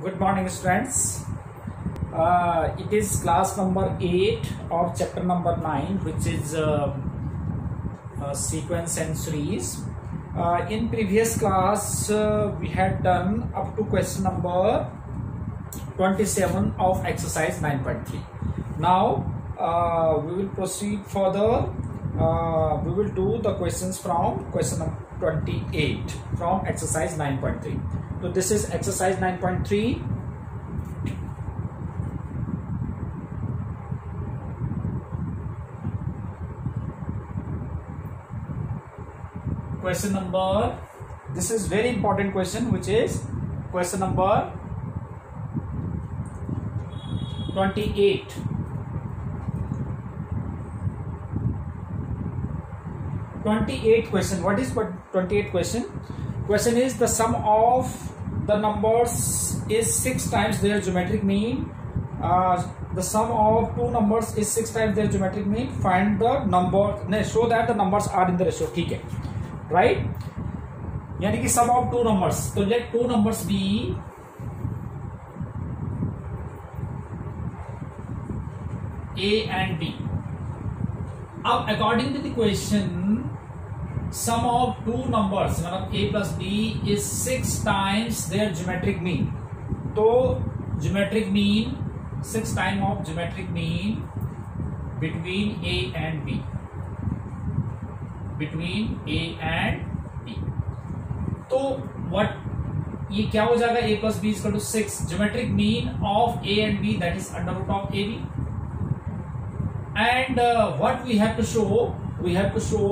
Good morning, students. Uh, it is class number 8 of chapter number 9, which is uh, uh, sequence and series. Uh, in previous class, uh, we had done up to question number 27 of exercise 9.3. Now, uh, we will proceed further. We will do the questions from question number 28 from exercise 9.3. So, this is exercise 9.3. Question number, this is very important question, which is question number 28. Twenty-eight question. What is what twenty-eight question? Question is the sum of the numbers is six times their geometric mean. Uh, the sum of two numbers is six times their geometric mean. Find the number. No, show that the numbers are in the ratio. ठीक है, right? यानी कि sum of two numbers. तो let two numbers be A and B. अब according to the question, sum of two numbers मतलब A plus B is six times their geometric mean तो geometric mean six time of geometric mean between A and B between A and B तो what ये क्या हो जाएगा? A plus B is equal to six geometric mean of A and B that is under root of A B and what we have to show we have to show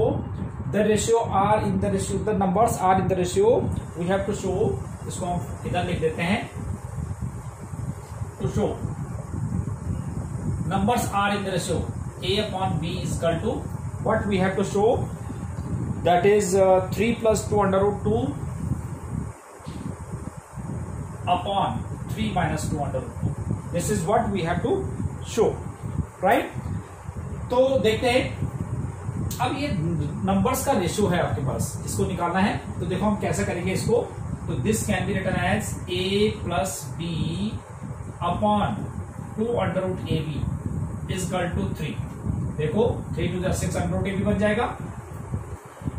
the ratio are in the ratio the numbers are in the ratio we have to show इसको हम इधर लिख देते हैं to show numbers are in the ratio a upon b is equal to what we have to show that is uh, 3 plus 2 under root 2 upon 3 minus 2 under root 2 this is what we have to show right तो देखते हैं अब ये numbers का ratio है आपके पास। इसको निकालना है। तो देखो हम कैसे करेंगे इसको? तो this can be written as A plus B upon two under root A B is equal to three देखो three two six under root A B बन जाएगा।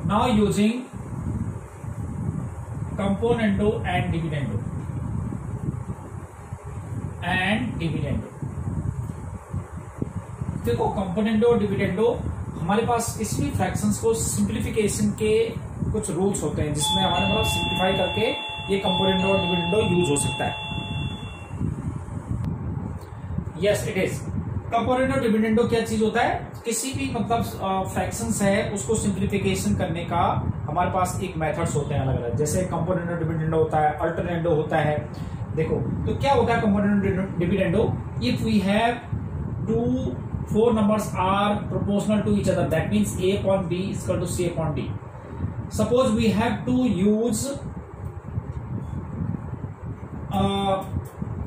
Now using componendo and dividendo and dividendo देखो componendo dividendo हमारे पास इसमें fractions को simplification के कुछ रूल्स होते हैं, जिसमें हमारे मतलब सिंप्लीफाई करके ये कंपोनेंडो और डिविडेंडो यूज़ हो सकता है। Yes it is componendo dividendo क्या चीज़ होता है? किसी भी मतलब फ्रैक्शंस है, उसको सिंप्लीफिकेशन करने का हमारे पास एक मेथड्स होते हैं अलग अलग जैसे कंपोनेंडो डिविडेंडो होता है अल्टरनेंडो होता है। देखो तो क्या होता है componendo dividendo if we have to four numbers are proportional to each other. That means a upon b is equal to c upon d. Suppose we have to use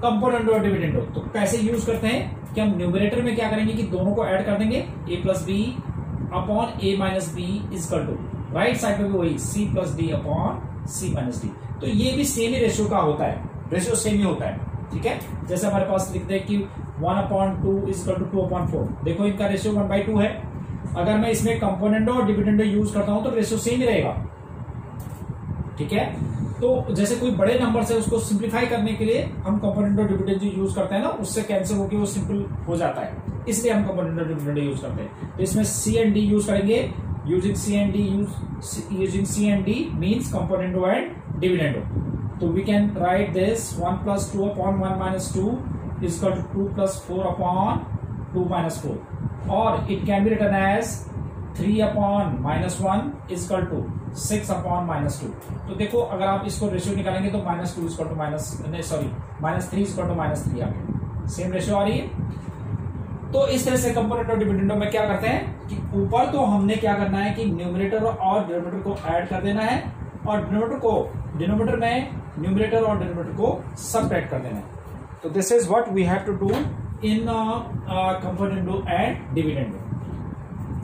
component और dividendo तो कैसे use करते हैं कि हम numerator में क्या करेंगे कि दोनों को ऐड कर देंगे। A plus B upon A minus B is equal to right side में भी वही C plus D upon C minus D तो ये भी सेम ही रेशियो का होता है। रेशियो सेम ही होता है, ठीक है? जैसे हमारे पास लिखते हैं कि one upon two is to two upon four. देखो इनका रेशियो वन बाई टू है। अगर मैं इसमें कंपोनेंडो और डिविडेंडो यूज़ करता हूँ तो रेशियो सेम ही रहेगा। ठीक है? तो जैसे कोई बड़े नंबर से उसको सिंप्लीफाई करने के लिए हम कंपोनेंडो डिविडेंडो यूज़ करते हैं ना, उससे कैंसिल होकर वो सिंपल हो जाता है। इसलिए हम कंपोनेंडो डिविडेंडो यूज़ करते हैं। तो इसमें सी एंड डी यूज़ करेंगे। Using C and D use using C and D means componendo and dividendo तो we can write this one plus two upon one minus two is to to 2 plus 4 upon 2 minus 4 or it can be written as 3 upon minus 1 is equal to 6 upon minus 2 तो देखो, अगर आप इसको ratio निकालेंगे तो minus two equal to minus sorry minus three equal to minus three आ गया same ratio आ रही है। तो इस तरह से कंपोनेंट और डिविडेंडो में क्या करते हैं कि ऊपर तो हमने क्या करना है कि न्यूमिनेटर और डिनोमिनेटर को ऐड कर देना है और डिनोमिनेटर को डिनोमिनेटर में न्यूमिनेटर और डिनोमिनेटर को सबट्रैक्ट कर देना है। तो this is what we have to do in componendo and dividendo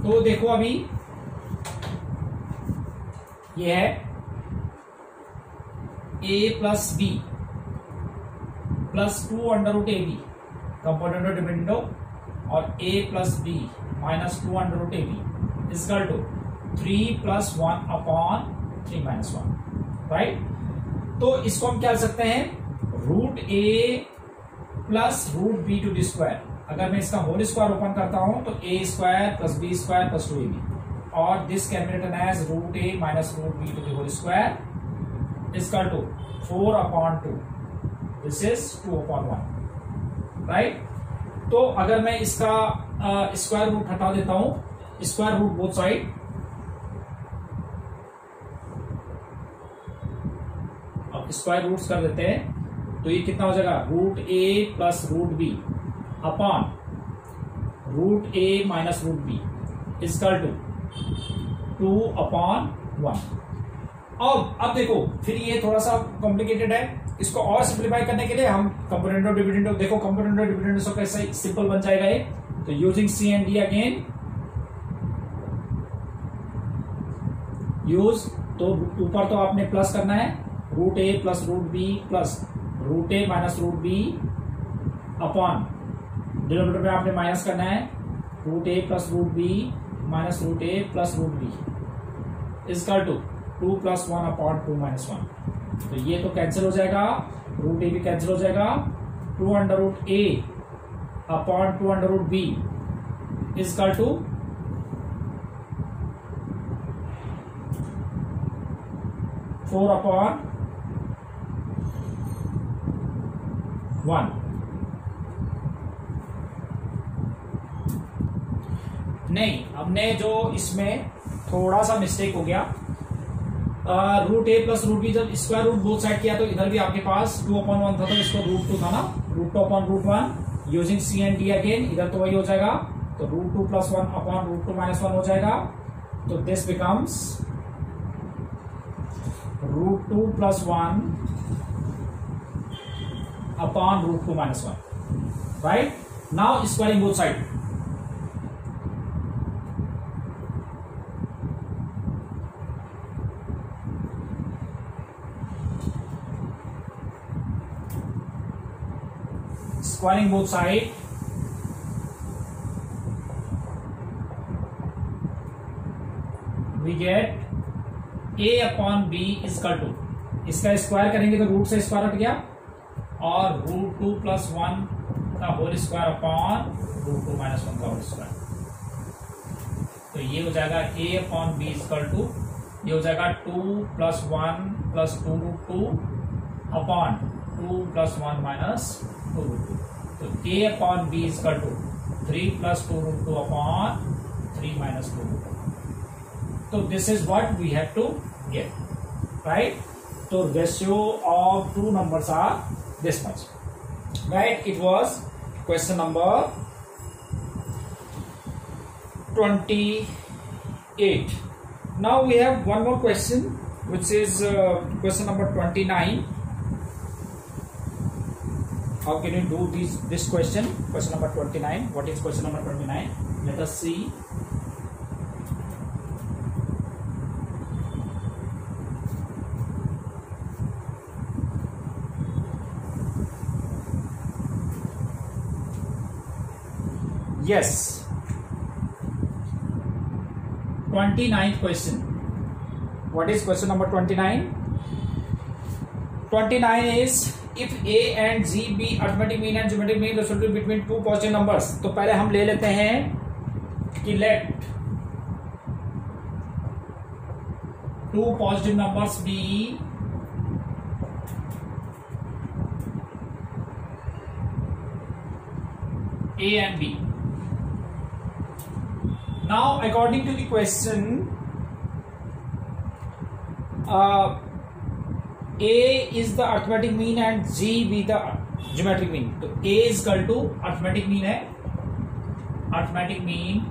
तो देखो अभी, ये है A plus B plus two under root A B component dividendo और A plus B minus two under root A B is equal to three plus one upon three minus one right तो इसको हम क्या सकते हैं? Root A plus root B to the square अगर मैं इसका होल स्क्वायर ओपन करता हूँ तो A square plus B square plus two A B और this can be written as root A minus root B to the whole square is equal to four upon two this is two upon one right तो अगर मैं इसका square root हटा देता हूँ square root both side square roots कर देते हैं। तो ये कितना हो जाएगा? Root A plus root B upon root A minus root B is equal to two upon one अब अब देखो, फिर ये थोड़ा सा कॉम्प्लिकेटेड है। इसको और सिंप्लीफाई करने के लिए हम कंपोनेंट ऑफ़ डिविडेंड देखो कंपोनेंट ऑफ़ डिविडेंड कैसे सिंपल बन जाएगा ये। तो using C and D again use तो ऊपर तो आपने प्लस करना है। Root A plus root B plus root A minus root B upon denominator में आपने माइनस करना है root A plus root B minus root A plus root B is equal to two plus one upon two minus one तो ये तो cancel हो जाएगा root A भी कैंसिल हो जाएगा two under root A upon two under root B is equal to four upon one नहीं, हमने जो इसमें थोड़ा सा मिस्टेक हो गया। Root A plus root B जब स्क्वायर रूट बोथ साइड किया तो इधर भी आपके पास टू अपॉन वन था तो इसको रूट टू था ना? Root two upon root one using C and D again इधर तो वही हो जाएगा। तो root two plus one upon root two minus one हो जाएगा। तो this becomes root two plus one upon root two minus one right now squaring both side squaring both side we get a upon B is equal to इसका square करेंगे तो root से square हट गया और रूट टू प्लस वन का whole square upon root two minus one का whole square तो ये हो जाएगा A upon B is equal to ये हो जाएगा two plus one plus two root two upon two plus one minus two root two तो A upon B equal to three plus two root two upon three minus two root तो this is what we have to get right तो ratio of two numbers are this much. Right? It was question number 28 now we have one more question which is uh, question number 29 how can you do this this question? Question number 29 what is question number 29 let us see. Yes. 29th question. What is question number 29 29 is if A and G be arithmetic mean and geometric mean result between two positive numbers तो पहले हम ले लेते हैं कि let two positive numbers be A and B now according to the question A is the arithmetic mean and G be the geometric mean. तो A is equal to arithmetic mean है arithmetic mean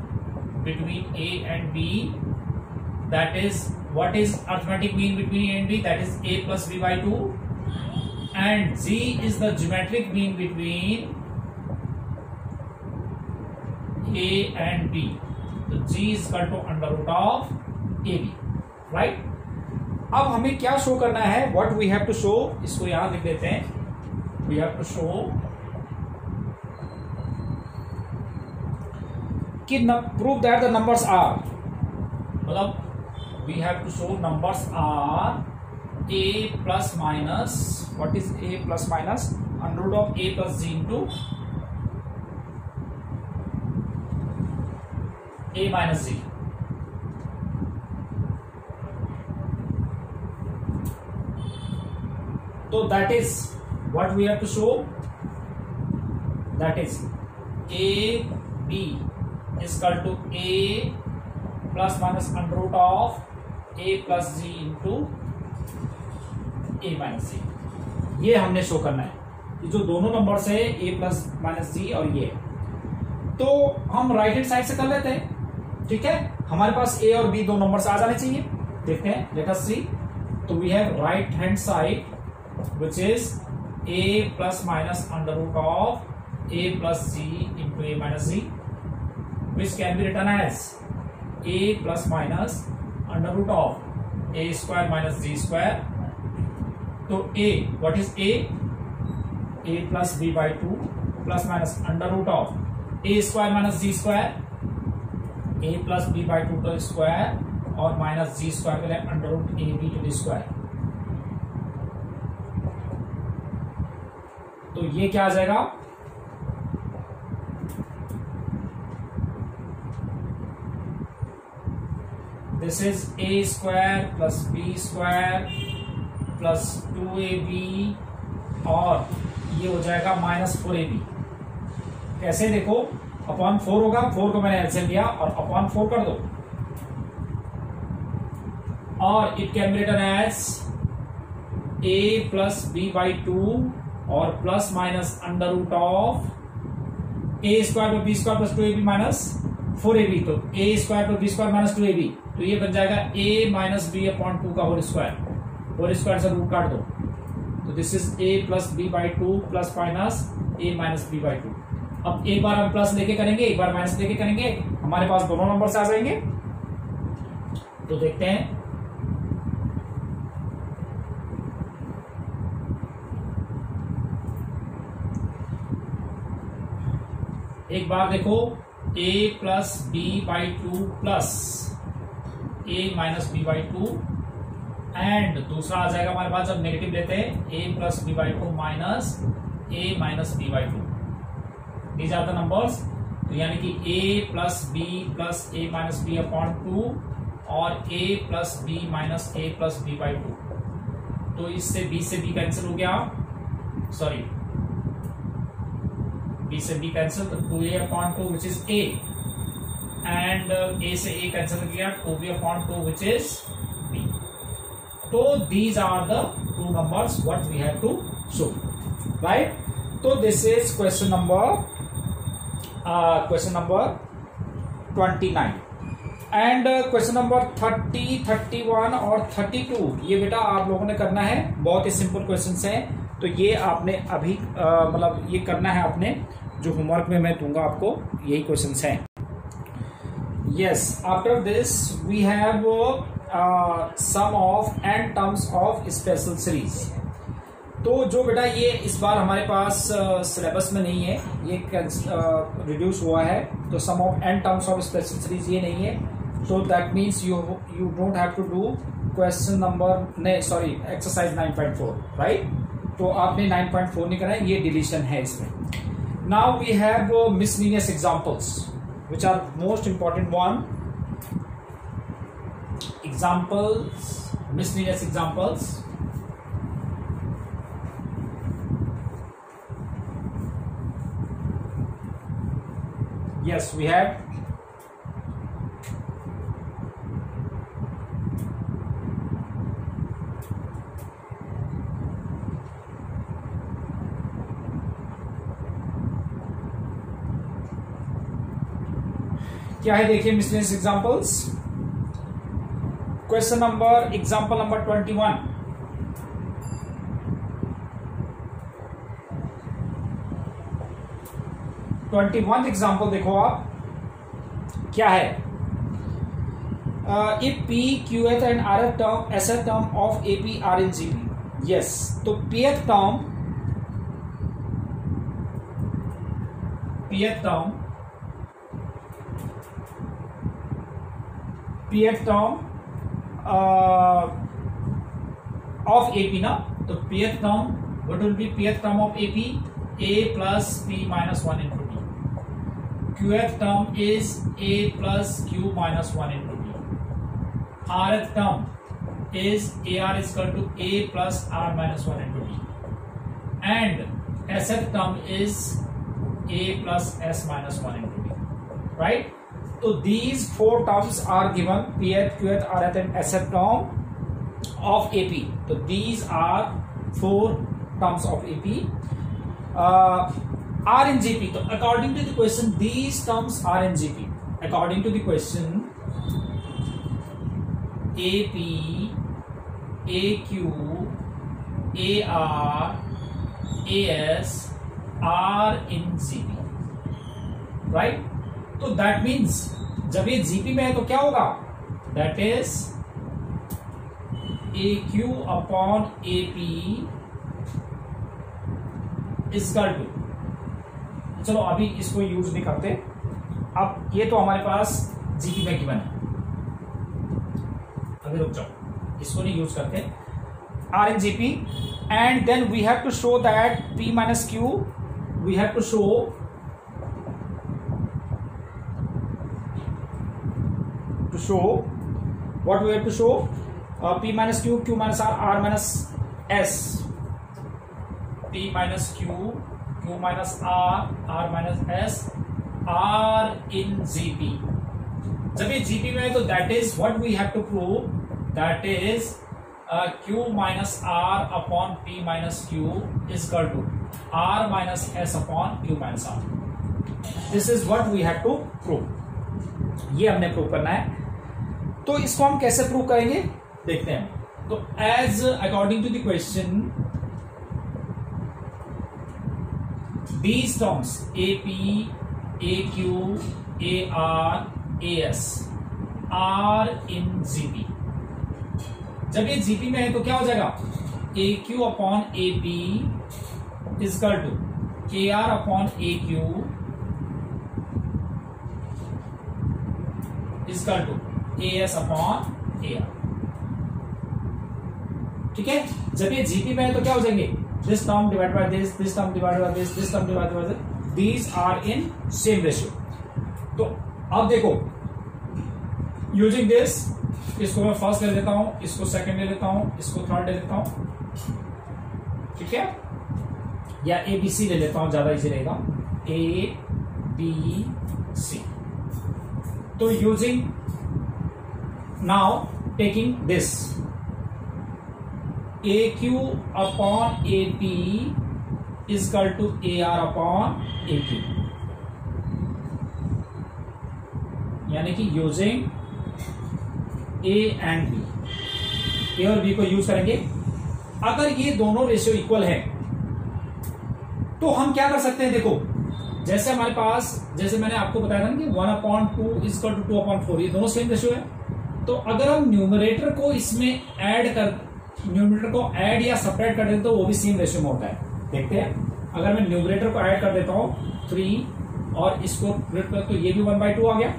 between A and B that is what is arithmetic mean between A and B that is A plus B by 2 and G is the geometric mean between A and B. So G is equal to under root of AB right? अब हमें क्या show करना है? What we have to show इसको यहाँ लिख देते हैं। वी हैव टू शो कि prove that the numbers are मतलब we have to show numbers are A plus minus what is A plus minus under root of A plus G into A minus C तो that is what we have to show that is A B is equal to A plus minus under root of A plus G into A minus C ये हमने show करना है ये जो दोनों number है ए plus minus C और ये। तो हम राइट हैंड साइड से कर लेते हैं। ठीक है? हमारे पास ए और बी दो नंबर आ जाने चाहिए। देखते हैं। लेटर सी तो we have right hand side which is A plus minus under root of A plus C into A minus C which can be written as A plus minus under root of A square minus G square तो A what is A plus B by two plus minus under root of A square minus G square a plus b by 2 to square और minus जी square करें under root A B to square तो ये क्या आ जाएगा? This is A square plus B square plus two A B और ये हो जाएगा माइनस फोर ए बी कैसे देखो? अपॉन फोर होगा, फोर को मैंने एलसीएम लिया और अपॉन फोर कर दो। और it can be written as A plus B by two और plus minus under root of A square B square plus two A B minus four A B तो ए square पर B square minus two A B तो ये बन जाएगा A minus B upon two का whole square whole square से root काट दो। तो this is A plus B by two plus minus A minus B by two अब एक बार हम प्लस लेके करेंगे, एक बार माइनस लेके करेंगे, हमारे पास दोनों नंबर आ जाएँगे। तो देखते हैं। एक बार देखो, a plus B by two plus A minus B by two and दूसरा आ जाएगा हमारे पास जब नेगेटिव लेते हैं, a plus B by two minus A minus B by two these are the numbers तो यानी कि a plus B plus A minus B upon two और a plus B minus A plus B by two तो इससे b से b cancel हो गया। Sorry b से b कैंसिल तो two A upon two which is A and A से ए cancel किया two B upon two which is B तो these are the two numbers what we have to show right तो this is question number question number twenty nine and question number thirty thirty one और thirty two ये बेटा आप लोगों ने करना है, बहुत ही सिंपल क्वेश्चन है। तो ये आपने अभी मतलब ये करना है आपने। जो होमवर्क में मैं दूँगा आपको, यही क्वेश्चन हैं। Yes after this we have sum of and terms of special series तो जो बेटा ये इस बार हमारे पास सिलेबस में नहीं है, ये रिड्यूस हुआ है तो sum of and terms of special series ये नहीं है। तो that means you you don't have to do question number नहीं सॉरी एक्सरसाइज 9.4 राइट तो आपने 9.4 नहीं करना ये डिलीशन है इसमें। Now we have miscellaneous examples which are most important one examples miscellaneous examples. Yes we have. क्या है देखिए miscellaneous examples question number example number twenty one twenty one example देखो आप। क्या है? If p q th and r th term s f term of A P are in G P yes तो p th term p f term p f term of A P ना? तो p f term what will be p th term of A P a plus p minus one into Qth term is A plus Q minus 1 into T. Rth term is AR is equal to A plus R minus 1 into T. And Sth term is A plus S minus 1 into T. Right? So these four terms are given Pth, Qth, Rth and Sth term of AP. So these are four terms of AP. Uh, are in GP तो according to the question these terms are in GP according to the question a p a q a r a s are in GP right तो that means जब ये GP में है तो क्या होगा? That is a q upon a p is equal to चलो अभी इसको यूज़ नहीं करते अब ये तो हमारे पास जीपी में गिवन है। अभी रुक जाओ। इसको नहीं यूज़ करते। Are in GP and then we have to show that p minus q we have to show to show what we have to show uh, p q q minus r r minus s. P minus q q minus r r minus s r in gp जब ये GP में है तो that is what we have to prove that is q minus r upon p minus q is equal to r minus s upon q minus r this is what we have to prove ये हमने prove करना है। तो इसको हम कैसे prove करेंगे? देखते हैं। तो as according to the question these terms a p a q a r a s are in GP जब ये जीपी में है तो क्या हो जाएगा? A q upon a p equal to a r upon a q equal to a s upon a r ठीक है? जब ये जीपी में है तो क्या हो जाएँगे? This term divide by this this term divide by this this term divide by these are in same ratio तो अब देखो यूजिंग दिस इसको मैं फ़र्स्ट ले लेता हूँ, इसको सेकंड ले लेता हूँ, इसको थर्ड ले लेता हूँ। ठीक है? या ए बी सी ले लेता हूँ, ज़्यादा इजी रहेगा। ए बी सी तो using now taking this aq upon ap to a r upon a q यानी कि using a and b a और बी को यूज़ करेंगे। अगर ये दोनों रेशियो इक्वल है तो हम क्या कर सकते हैं देखो, जैसे हमारे पास, जैसे मैंने आपको बताया था ना कि one upon two is to two upon four ये दोनों सेम रेशियो है। तो अगर हम न्यूमरेटर को इसमें ऐड कर न्यूमरेटर को ऐड या सेपरेट कर देते तो वो भी सेम रेशियो में होता है। देखते हैं। अगर मैं न्यूमरेटर को ऐड कर देता हूँ थ्री और इसको तो ये भी वन बाई टू आ गया।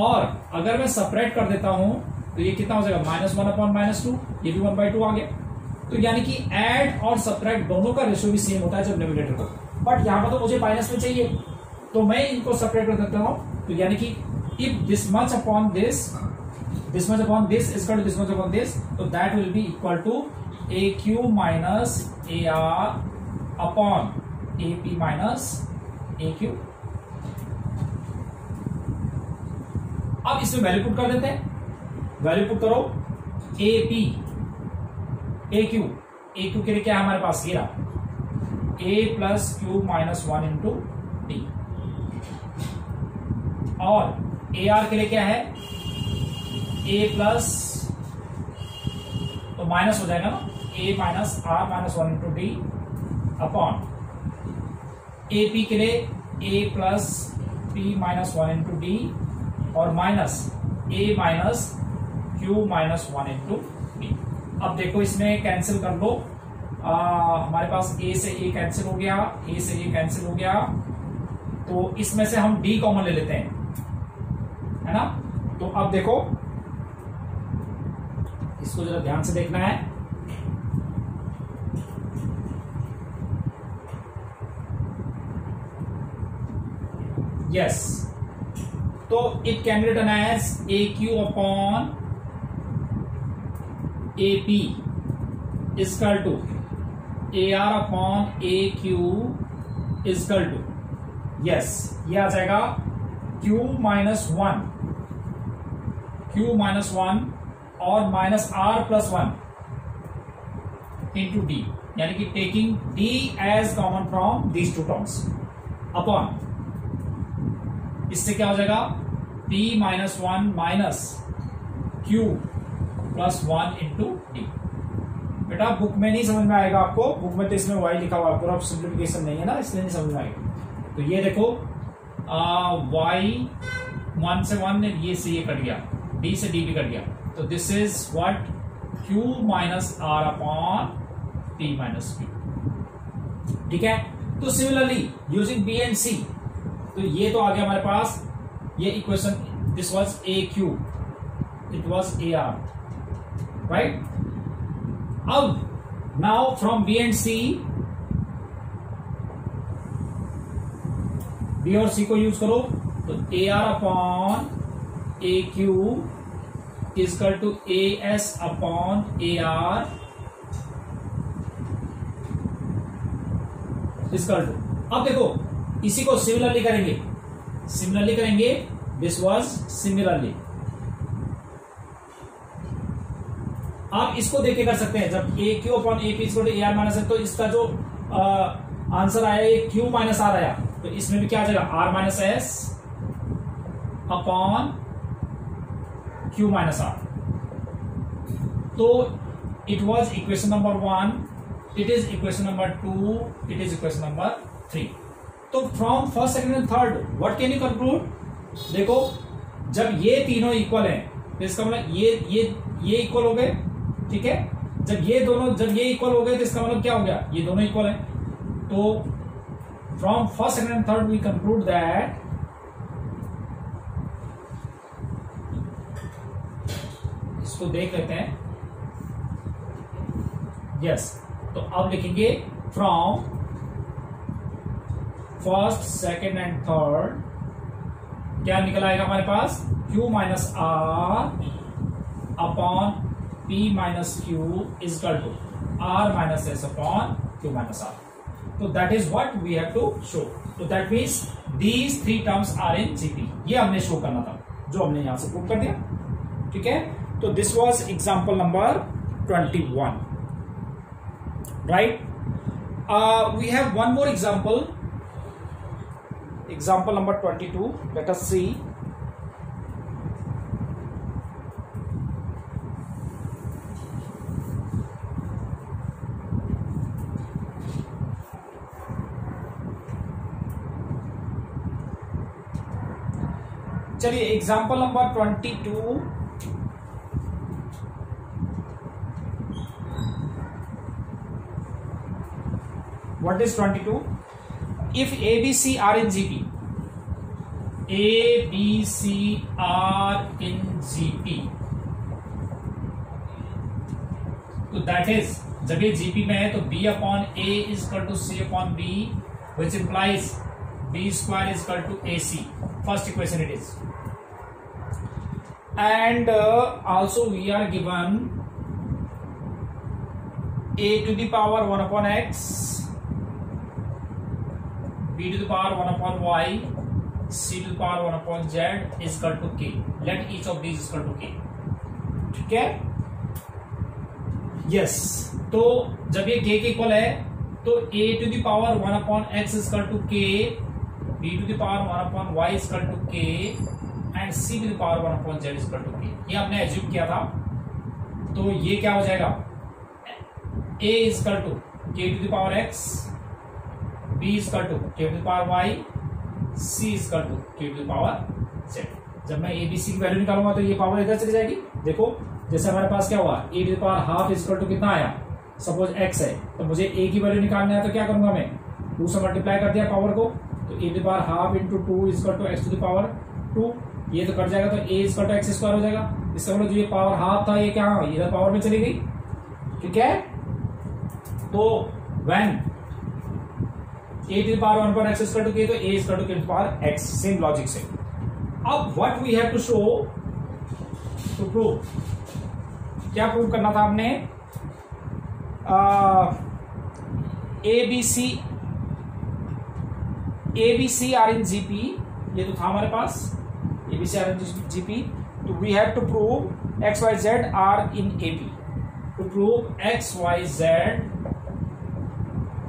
और अगर मैं सेपरेट कर देता हूँ तो ये कितना हो जाएगा? Minus one upon minus two ये भी वन बाई टू आ गया। तो यानी कि एड और सब्ट्रैक्ट दोनों का रेशियो भी सेम होता है जब न्यूमिनेटर का। बट यहाँ पर तो मुझे माइनस में चाहिए। तो मैं इनको सेपरेट कर देता हूँ। तो यानी कि if this much upon this this upon this is cut this upon this तो that will be equal to a q minus a r upon a p minus a q अब इसमें वैल्यू पुट कर देते हैं। Value put करो। A p a q a q के लिए क्या हमारे पास? ये रहा। A plus q minus one into d और ए आर के लिए क्या है? ए प्लस तो माइनस हो जाएगा ना? A minus r minus one into d upon a p के लिए a plus p minus one into d और minus a minus q minus one into d अब देखो इसमें कैंसिल कर लो। आ, हमारे पास ए से ए कैंसिल हो गया ए से ए कैंसिल हो गया। तो इसमें से हम डी कॉमन ले लेते हैं। है ना? तो अब देखो इसको जरा ध्यान से देखना है। यस तो it can be as a q upon a p equal to a r upon a q equal to yes ये आ जाएगा q minus one q minus one और minus r plus one into d यानी कि taking d as common from these two terms upon इससे क्या हो जाएगा? P minus one minus q plus one into d बेटा बुक में नहीं समझ में आएगा आपको। बुक में तो इसमें वाई लिखा हुआ पूरा सिंप्लीफिकेशन नहीं है ना, इसलिए नहीं समझ में आएगा। तो ये देखो वाई वन से वन ये से ये कट गया। डी से डी भी कट गया। तो this is what Q minus R upon P minus Q ठीक है? तो similarly using B and C तो ये तो आ गया हमारे पास। ये equation this was A Q it was A R right अब now from B and C B और सी को यूज़ करो। तो A R upon A Q equal to A S upon A R equal to अब देखो इसी को similarly करेंगे। सिमिलरली करेंगे दिस वॉज़ सिमिलरली आप इसको देख कर सकते हैं जब a q upon a p a r minus है तो इसका जो आ, आंसर आया ये क्यू माइनस आर आया। तो इसमें भी क्या आ जाएगा? R minus s upon q minus r तो it was equation number one it is equation number two it is equation number three तो from first second and third what can you conclude देखो, जब ये तीनों equal हैं तो इसका मतलब ये ये ये इक्वल हो गए, ठीक है? जब ये दोनों, जब ये इक्वल हो गए तो इसका मतलब क्या हो गया? ये दोनों इक्वल हैं। तो from first second and third we conclude that इसको देख लेते हैं। यस तो अब लिखेंगे from first second and third क्या निकल आएगा हमारे पास? Q minus r upon P minus q is to r minus s upon q minus r तो that is what we have to show तो that means these three terms are in GP ये हमने show करना था, जो हमने यहाँ से प्रूव कर दिया। ठीक है? तो this was example number 21 right? Uh, we have one more example. Example number 22 let us see. चलिए example number 22 what is 22 if A, B, C are in GP, A, B, C are in GP, तो that is जब ये GP में है तो b upon a is equal to c upon b which implies b square is equal to a c first equation it is also we are given a to the power 1 upon x b to the power 1 upon y, c to the power 1 upon z is equal to k. Let each of these is equal to k. ठीक है? Yes तो जब ये k के equal है तो a to the power 1 upon x is equal to k b to the power 1 upon y is equal to k and c to the power 1 upon z is equal to k. ये हमने assume किया था। तो ये क्या हो जाएगा? A is equal to k to the power x k to the power y, c is equal to k to the power z. जब मैं ए बी सी की वैल्यू निकालूँगा तो ये पावर इधर चली जाएगी। देखो, जैसे हमारे पास क्या हुआ? A to power half is to कितना आया? सपोज़ एक्स है तो मुझे ए की वैल्यू निकालना है तो क्या करूँगा मैं? टू से मल्टीप्लाई कर दिया पावर को तो a to power half into two equal to x to the power two ये तो कट जाएगा तो a equal to x square हो जाएगा। इसका मतलब जो ये पावर हाफ़ था, ये क्या इधर पावर में चली गई। ठीक है? तो when a to power one point x square to k तो a equal to k power x same logic से अब what we have to show to prove क्या प्रूव करना था आपने a b c a b c are in GP ये तो था हमारे पास। A b c are in GP तो we have to prove x y z are in A P to prove x y z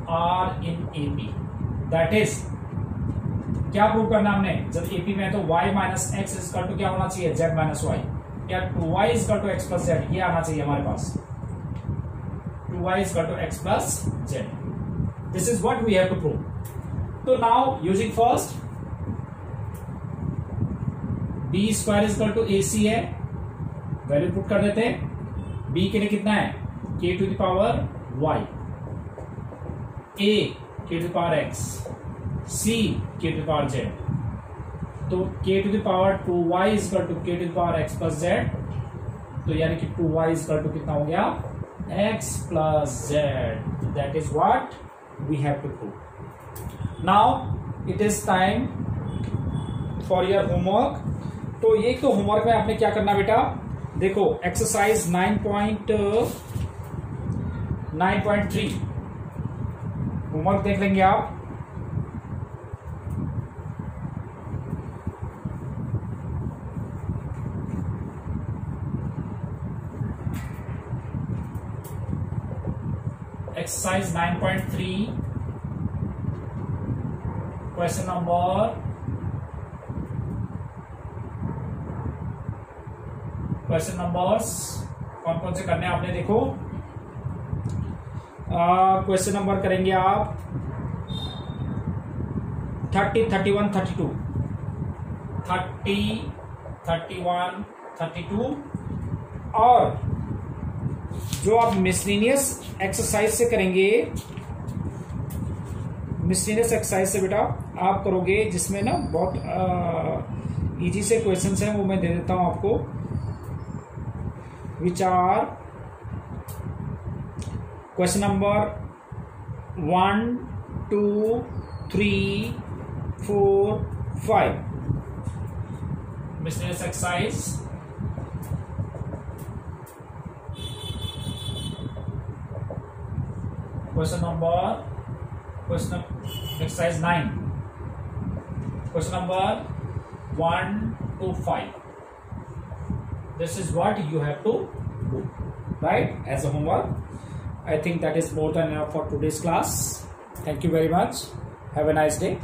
are in A P that is क्या prove करना हमने? जब AP में तो y माइनस एक्स इसका two क्या होना चाहिए? Z माइनस वाई या two y is two x plus z ये आना चाहिए हमारे पास। Two y is two x plus z this is what we have to prove तो now using first b square is two a c है। Value put कर देते हैं। B के लिए कितना है? K to the power y a k to power x c k to power Z तो k to the power two y is two k to the power x plus z तो यानी कि टू वाई इज़ टू कितना हो गया? X plus z that is what we have to prove now it is time for your homework तो ये तो homework में आपने क्या करना बेटा? देखो exercise nine point nine point three homework देख लेंगे आप। Exercise 9.3 question number question numbers कौन कौन से करने आपने देखो? क्वेश्चन नंबर करेंगे आप. Thirty thirty one thirty two thirty thirty one thirty two और जो आप मिसलिनियस एक्सरसाइज से करेंगे मिसलिनियस एक्सरसाइज से बेटा आप करोगे, जिसमें ना बहुत इजी से क्वेश्चंस हैं, वो मैं दे देता हूँ आपको. विचार question number 1 2 3 4 5 exercise question number question exercise 9 question number 1 to 5 this is what you have to do right? As a homework i think that is more than enough for today's class. Thank you very much. Have a nice day